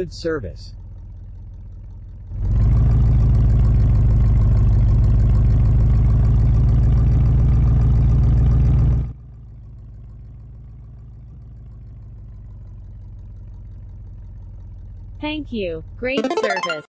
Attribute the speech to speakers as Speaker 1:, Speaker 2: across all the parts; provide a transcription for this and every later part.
Speaker 1: Good service.
Speaker 2: Thank you. Great service.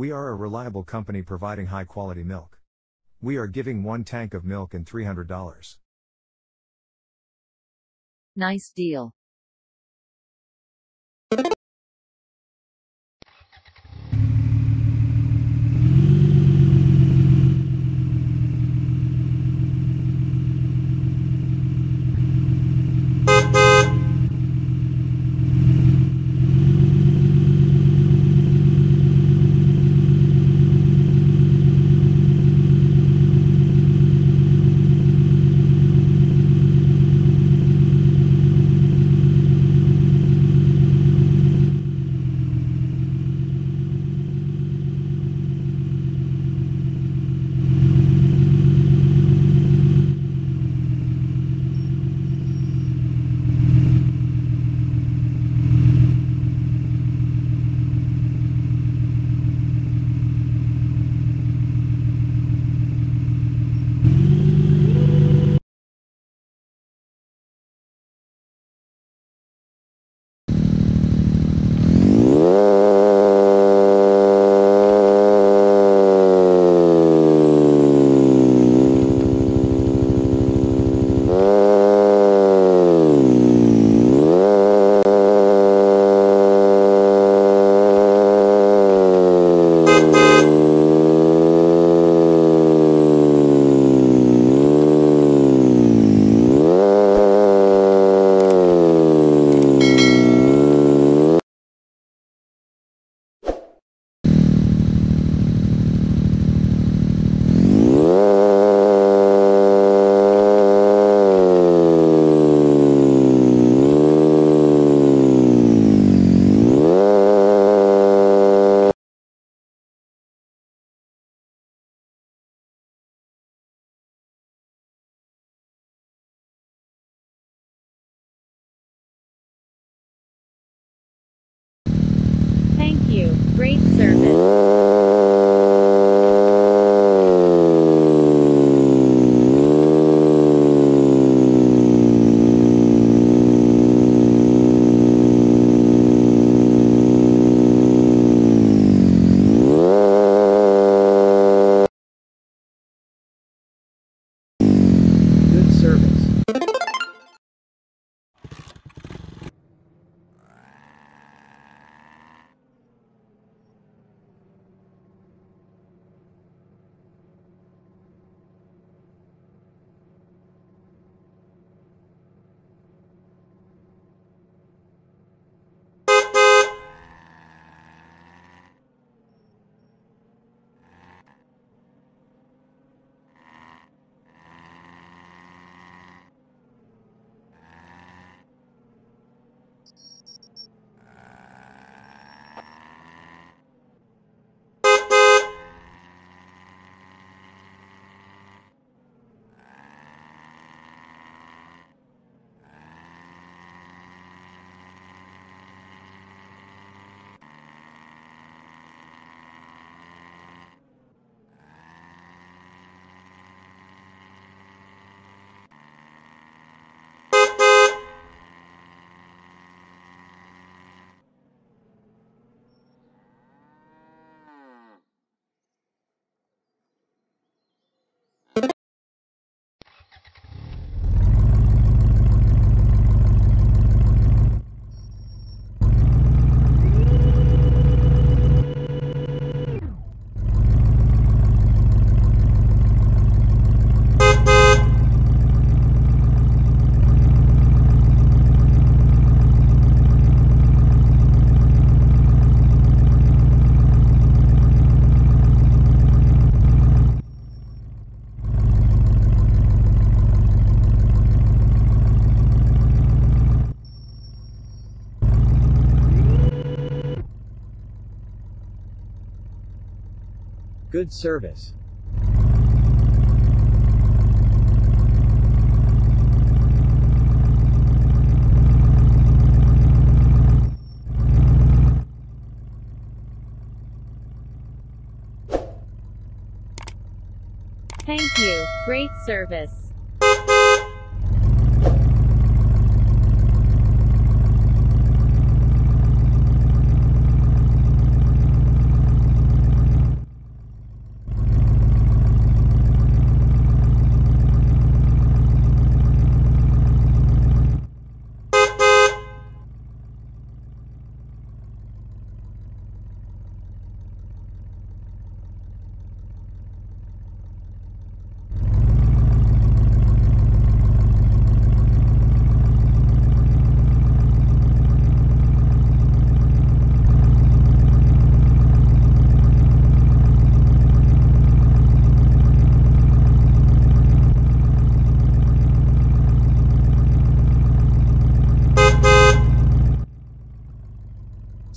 Speaker 3: We are a reliable company providing high quality milk. We are giving one tank of milk and $300.
Speaker 2: Nice deal. Great
Speaker 1: service. Good service.
Speaker 2: Thank you. Great service.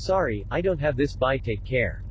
Speaker 1: Sorry, I don't have this buy take care.